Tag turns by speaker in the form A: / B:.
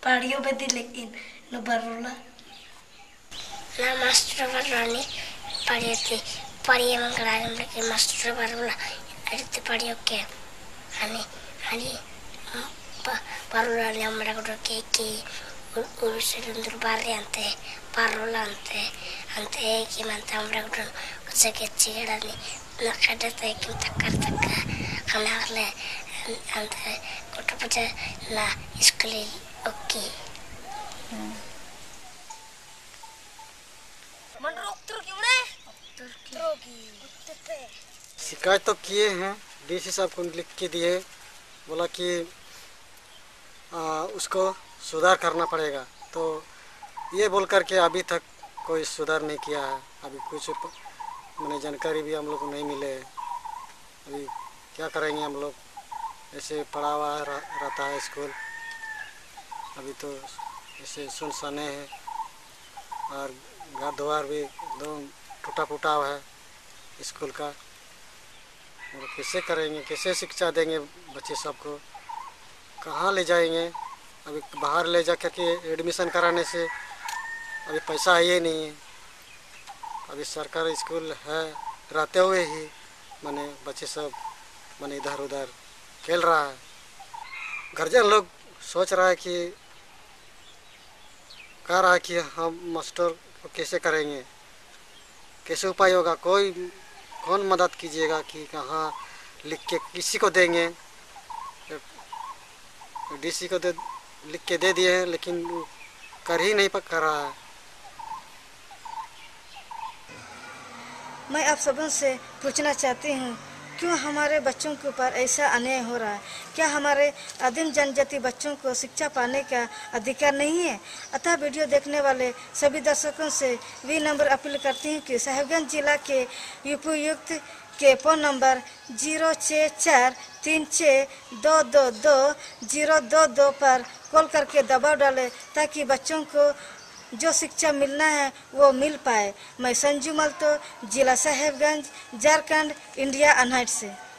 A: Parió Bedilekin, no Barrola. Na Mastro Barroni, Pariati, Parie Mangalam, Mastro Barrola, Edith Parioke, Hani, Hani, Barrola, Amrago Keki, Urusundur Barriante, Barrolante, Ante Eki, Mantamrago, Zaketirani, Nakadatakim Takartaka, Hanarle, and Kutapata La Iskalil. तो
B: शिकायत तो किए हैं DC साहब को लिख के दिए बोला कि आ, उसको सुधार करना पड़ेगा। तो ये बोल करके अभी तक कोई सुधार नहीं किया है। अभी कुछ मैंने जानकारी भी हम लोग को नहीं मिले। अभी क्या करेंगे हम लोग? ऐसे पढ़ा हुआ रहता है स्कूल। अभी तो ऐसे सुनसाने है। और घर द्वार भी एकदम टूटा फूटा हुआ है स्कूल का। और कैसे करेंगे, कैसे शिक्षा देंगे बच्चे सबको? कहाँ ले जाएँगे? अभी बाहर ले जा करके एडमिशन कराने से अभी पैसा है ही नहीं। है अभी सरकारी स्कूल है, रहते हुए ही मैंने बच्चे सब मैंने इधर उधर खेल रहा है। गार्जियन लोग सोच रहा है कि कह रहा है कि हम मास्टर को कैसे करेंगे? कैसे उपाय होगा? कोई, कौन मदद कीजिएगा कि कहाँ लिख के किसी को देंगे? डीसी को दे, लिख के दे दिए हैं, लेकिन कर ही नहीं कर रहा है।
C: मैं आप सबों से पूछना चाहती हूँ क्यों हमारे बच्चों के ऊपर ऐसा अन्याय हो रहा है? क्या हमारे आदिम जनजाति बच्चों को शिक्षा पाने का अधिकार नहीं है? अतः वीडियो देखने वाले सभी दर्शकों से भी नंबर अपील करती हूँ कि साहिबगंज जिला के उपयुक्त के फ़ोन नंबर ज़ीरो छः चार तीन छः दो दो दो ज़ीरो दो दो पर कॉल करके दबाव डालें ताकि बच्चों को जो शिक्षा मिलना है, वो मिल पाए। मैं संजू मल्तो जिला साहेबगंज, झारखंड, इंडिया, अनहट से।